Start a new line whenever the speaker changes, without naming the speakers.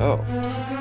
Oh.